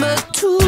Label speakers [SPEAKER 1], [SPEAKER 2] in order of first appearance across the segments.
[SPEAKER 1] number
[SPEAKER 2] two.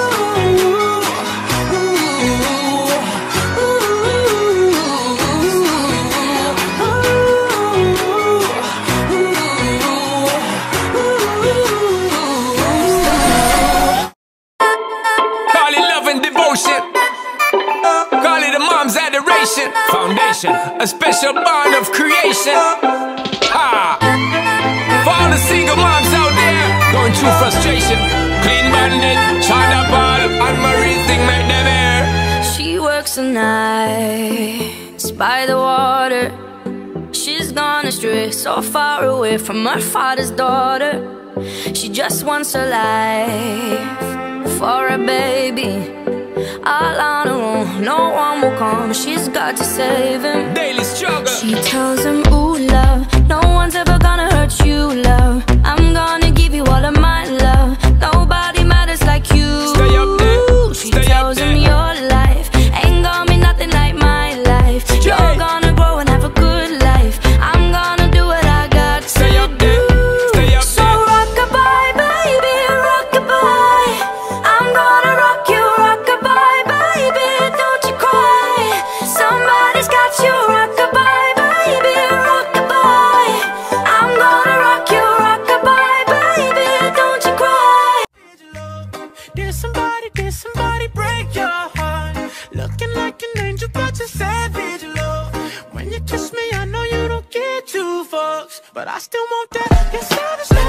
[SPEAKER 3] foundation, foundation, a special bond of creation. Ha! For all the single moms out there going through frustration, clean bandit, Sean-Da-Paul, and Marie thing make them air.
[SPEAKER 1] She works the night by the water. She's gone astray, so far away from her father's daughter. She just wants a life for a baby, all on no one will come She's got to save him.
[SPEAKER 3] Daily struggle.
[SPEAKER 1] She tells him, ooh, love No one's ever gonna hurt you, love. Your
[SPEAKER 4] sound is